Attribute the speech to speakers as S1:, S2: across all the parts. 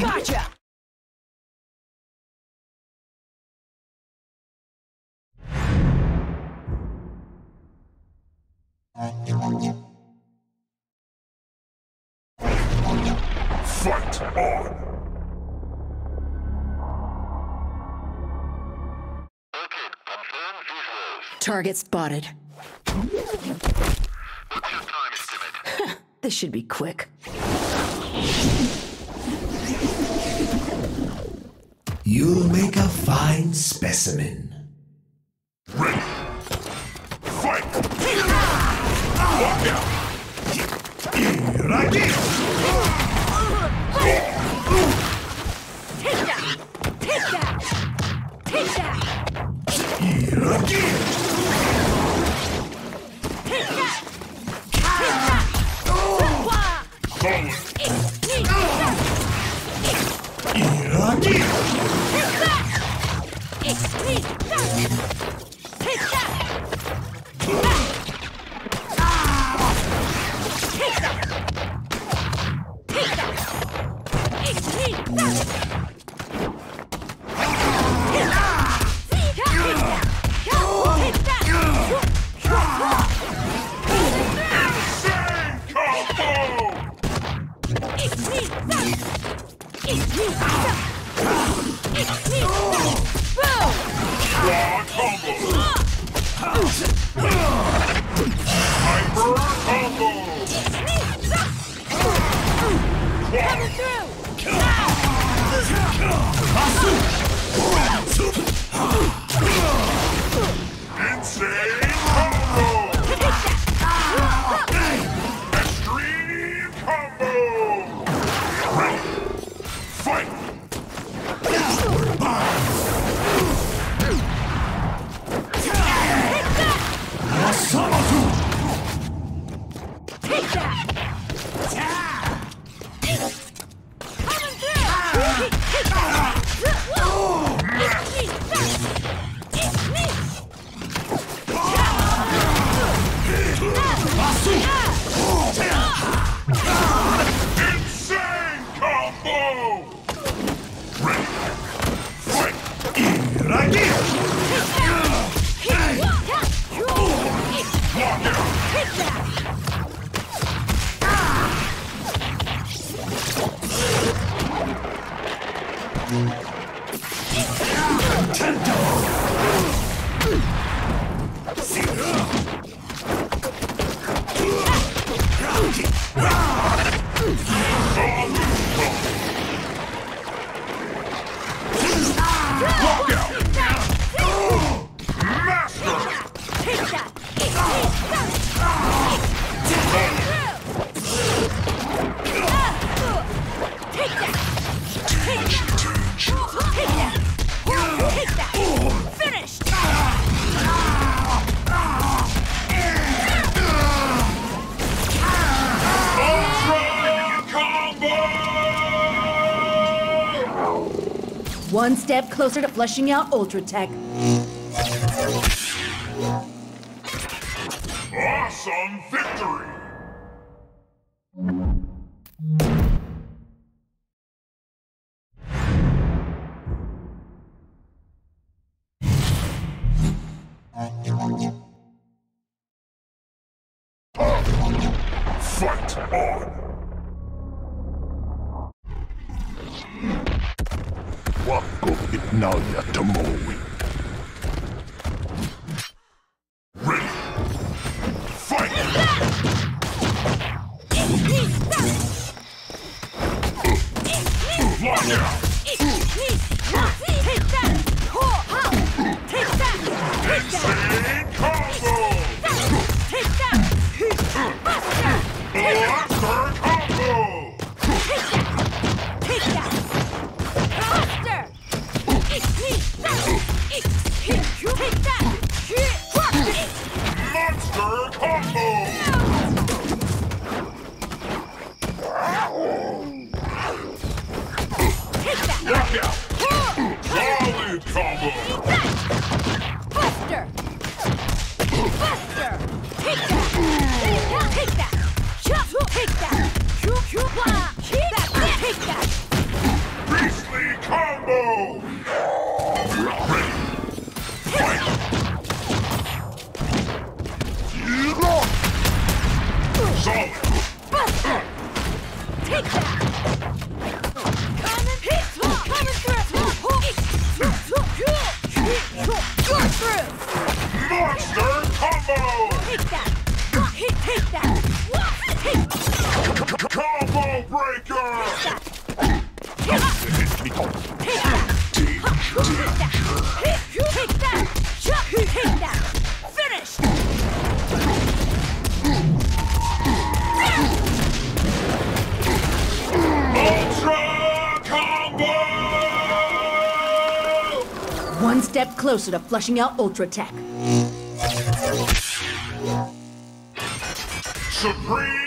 S1: Gotcha!
S2: Fight on!
S1: Target spotted.
S3: What's your time estimate?
S1: This should be quick.
S4: You'll make a fine specimen.
S2: Ready! Fight! Walk out!
S4: Iragi!
S5: Take that! Take that! Take that!
S4: Iragi!
S5: Take Take that!
S2: Walk
S1: One step closer to flushing out Ultratech.
S2: Awesome victory! Fight on! Wako itnalya tamowi. Ready!
S1: closer to flushing out Ultratech.
S2: Supreme!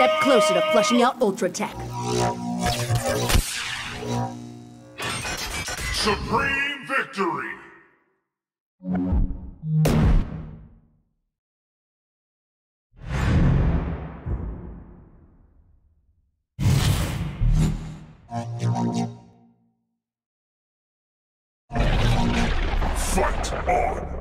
S1: step closer to flushing out Ultratech.
S2: Supreme victory! Fight on!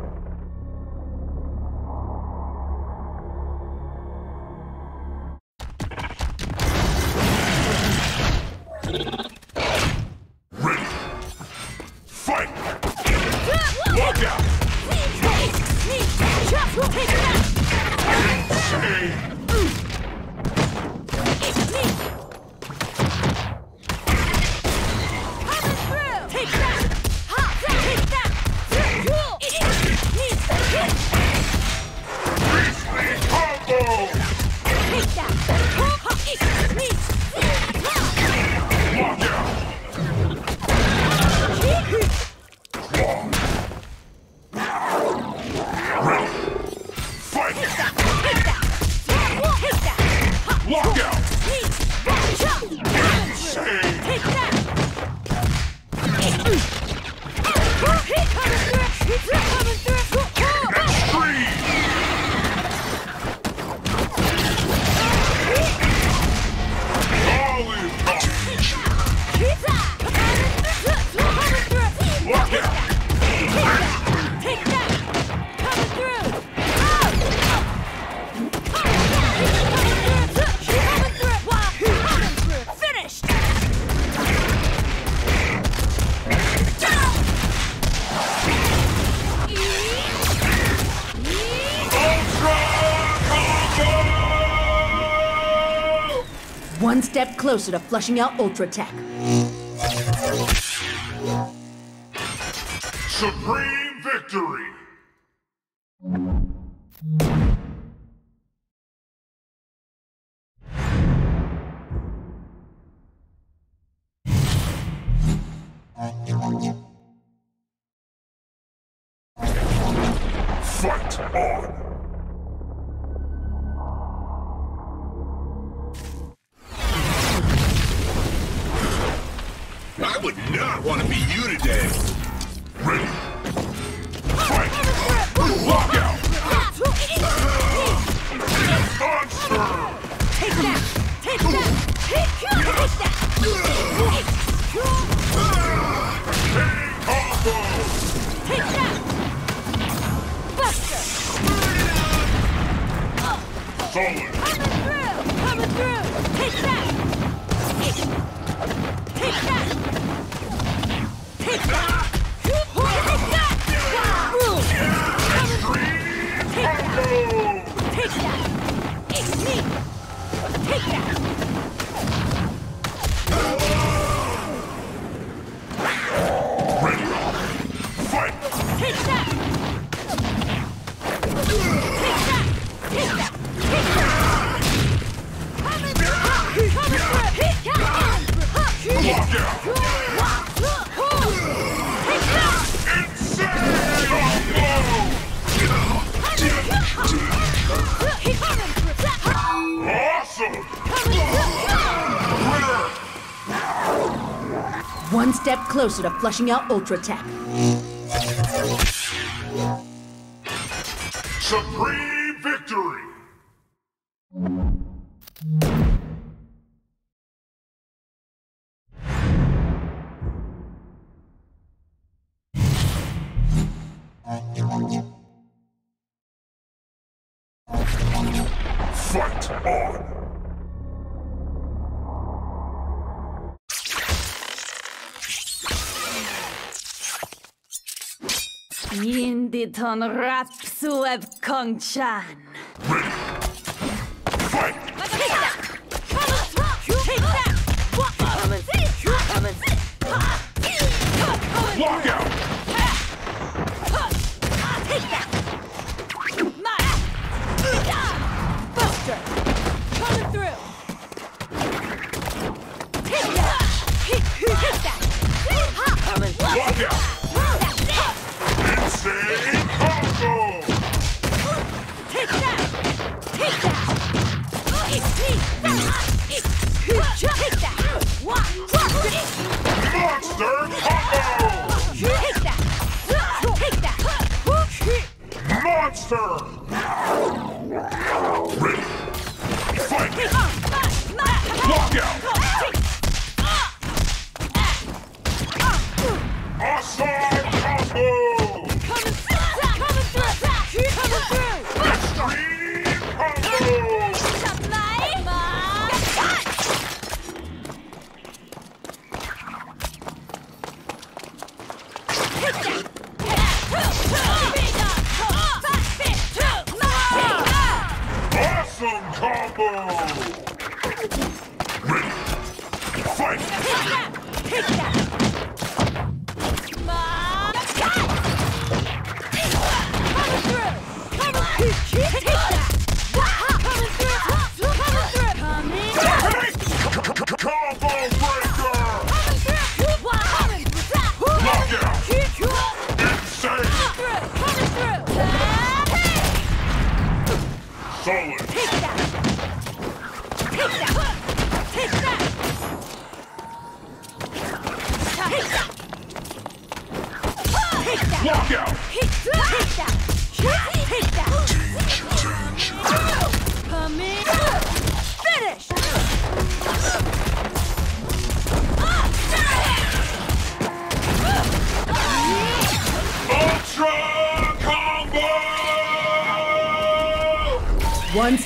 S1: One step closer to flushing out Ultratech.
S2: Supreme victory!
S3: I would not want to be you today.
S2: Ready! Fight! Lock out! Monster!
S5: Take that! Take that! Take that!
S2: King Combo!
S5: Take that! Buster!
S2: Solid!
S5: Coming through! Coming through! Take that! Take that! Take that!
S1: One step closer to flushing out Ultratech.
S2: Supreme victory! Fight on!
S5: Inditon Rapsuev Kongchan.
S2: Ready! Fight! Lock! Combo!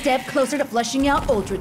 S1: Step closer to flushing out Ultra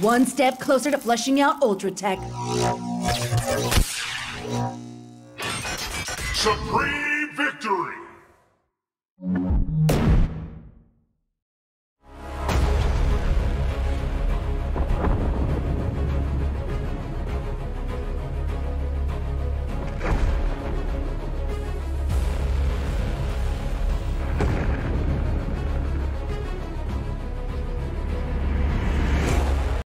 S1: One step closer to flushing out Ultratech.
S2: Supreme!